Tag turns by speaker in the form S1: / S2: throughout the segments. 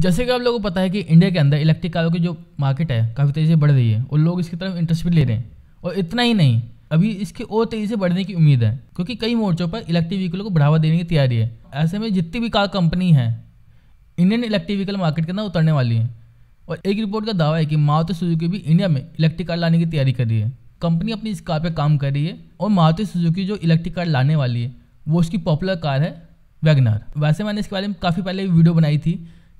S1: जैसे कि आप लोगों को पता है कि इंडिया के अंदर इलेक्ट्रिक कारों की जो मार्केट है, काफ़ी तेज़ी से बढ़ रही है और लोग इसकी तरफ़ इंटरेस्ट भी ले रहे हैं। और इतना ही नहीं, अभी इसकी और तेज़ी से बढ़ने की उम्मीद है, क्योंकि कई मोर्चों पर इलेक्ट्रिक व्हीकलों को बढ़ावा देने की तैयारी है। ऐसे में जितनी भी कार कंपनी है इंडियन इलेक्ट्रिक व्हीकल मार्केट के अंदर उतरने वाली है। और एक रिपोर्ट का दावा है कि मारुति सुजुकी भी इंडिया में इलेक्ट्रिक कार लाने की तैयारी कर रही है। कंपनी अपनी इस कार पर काम कर रही है और मारुति सुजुकी जो इलेक्ट्रिक कार लाने वाली है, वो उसकी पॉपुलर कार है वैगनार वैसे मैंने इसके बारे में काफ़ी पहले वीडियो बनाई थी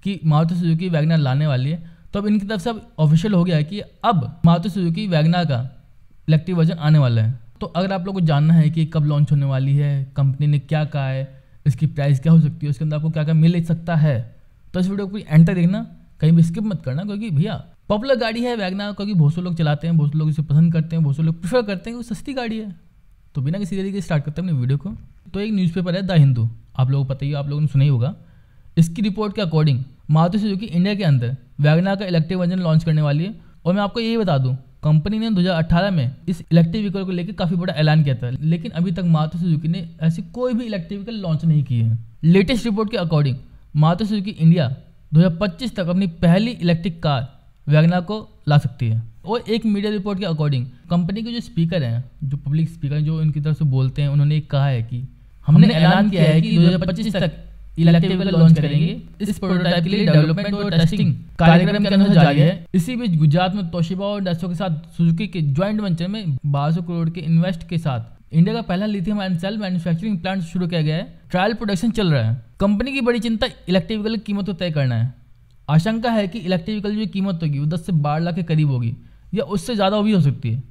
S1: कि मारुति सुजुकी वैगनार लाने वाली है तो अब इनकी तरफ़ से अब ऑफिशियल हो गया है कि अब मारुति सुजुकी वैगनार का इलेक्ट्रिक वर्जन आने वाला है। तो अगर आप लोग को जानना है कि कब लॉन्च होने वाली है कंपनी ने क्या कहा है, इसकी प्राइस क्या हो सकती है, उसके अंदर आपको क्या क्या मिल सकता है तो इस वीडियो को एंटर देखना, कहीं भी स्किप मत करना, क्योंकि भैया पॉपुलर गाड़ी है वैगना क्योंकि बहुत से लोग चलाते हैं, बहुत से लोग इसे पसंद करते हैं, बहुत से लोग प्रीफर करते हैं वो सस्ती गाड़ी है। तो बिना किसी तरीके से स्टार्ट करते हैं अपने वीडियो को। तो एक न्यूज़पेपर है द हिंदू, आप लोगों को पता ही आप लोगों ने सुना ही होगा। इसकी रिपोर्ट के अकॉर्डिंग मारुति सुजुकी इंडिया के अंदर वैगना का इलेक्ट्रिक वर्जन लॉन्च करने वाली है। और मैं आपको यही बता दूँ कंपनी ने 2018 में इस इलेक्ट्रिक व्हीकल को लेकर काफ़ी बड़ा ऐलान किया था। लेकिन अभी तक मारुति सुजुकी ने ऐसी कोई भी इलेक्ट्रिक व्हीकल लॉन्च नहीं की है। लेटेस्ट रिपोर्ट के अकॉर्डिंग मारुति सुजुकी इंडिया 2025 तक अपनी पहली इलेक्ट्रिक कार वैगना को ला सकती है। और एक मीडिया रिपोर्ट के अकॉर्डिंग कंपनी के जो स्पीकर हैं जो पब्लिक स्पीकर जो इनकी तरफ़ से बोलते हैं उन्होंने कहा है कि हमने ऐलान किया है कि 2025 तक इस के के बीच गुजरात में तोशिबा और डेस्टो के साथ सुजुकी के ज्वाइंट वेंचर में बारह करोड़ के इन्वेस्ट के साथ इंडिया का पहला लिथियम सेल मैन्युफैक्चरिंग प्लांट शुरू किया गया है। ट्रायल प्रोडक्शन चल रहा है। कंपनी की बड़ी चिंता इलेक्ट्रिक व्हीकल की कीमत को तय करना है। आशंका है कि इलेक्ट्रिक व्हीकल जो कीमत होगी, वो दस से बारह लाख के करीब होगी, या उससे ज़्यादा भी हो सकती है।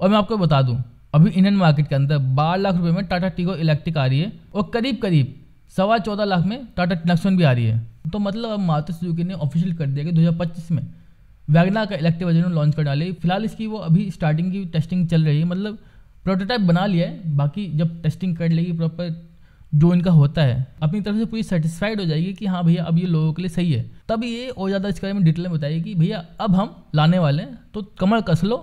S1: और मैं आपको बता दूँ, अभी इंडियन मार्केट के अंदर बारह लाख रुपए में टाटा टीगो इलेक्ट्रिक आ रही है और करीब करीब सवा चौदह लाख में टाटा नेक्सन भी आ रही है। तो मतलब अब मारुति सुजुकी ने ऑफिशियल कर दिया कि 2025 में वैगना का इलेक्ट्रिक वर्जन लॉन्च कर डाली फ़िलहाल इसकी वो अभी स्टार्टिंग की टेस्टिंग चल रही है। मतलब प्रोटोटाइप बना लिया है, बाकी जब टेस्टिंग कर लेगी प्रॉपर जो इनका होता है, अपनी तरफ़ से पूरी सेटिस्फाइड हो जाएगी कि हाँ भैया, अब ये लोगों के लिए सही है। तब ये और ज़्यादा इसके बारे में डिटेल में बताइए कि भैया, अब हम लाने वाले हैं तो कमर कस लो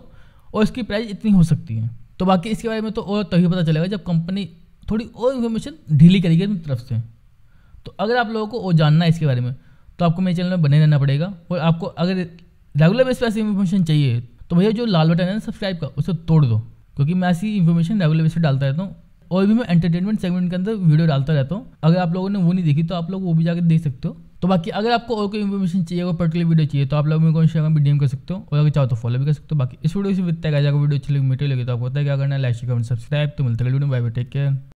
S1: और इसकी प्राइस इतनी हो सकती है। तो बाकी इसके बारे में तो और तभी पता चलेगा जब कंपनी थोड़ी और इन्फॉर्मेशन ढीली करेगी अपनी तरफ़ से। तो अगर आप लोगों को वो जानना है इसके बारे में तो आपको मेरे चैनल में बने रहना पड़ेगा। और आपको अगर रेगुलर बेस पर ऐसी इन्फॉर्मेशन चाहिए तो भैया जो लाल बटन है ना सब्सक्राइब का, उसे तोड़ दो। क्योंकि मैं ऐसी इन्फॉर्मेशन रेगुलर बेस पर डालता रहता हूँ। और भी मैं एंटरटेनमेंट सेगमेंट के अंदर वीडियो डालता रहता हूँ। अगर आप लोगों ने वो नहीं देखी तो आप लोग वो भी जाकर देख सकते हो। तो बाकी अगर आपको और कोई इन्फॉर्मेशन चाहिए कोई पर्टिकुलर वीडियो चाहिए तो आप लोग मेरे को इंस्टाग्राम पर डीएम कर सकते हो। और अगर चाहो तो फॉलो भी कर सकते हो। बाकी इस वीडियो से वित्ता वीडियो अच्छी लगी मीटर लगे तो आपको पता है क्या करना है। लाइक कमेंट सब्सक्राइब तो मिलते हैं video bye bye take care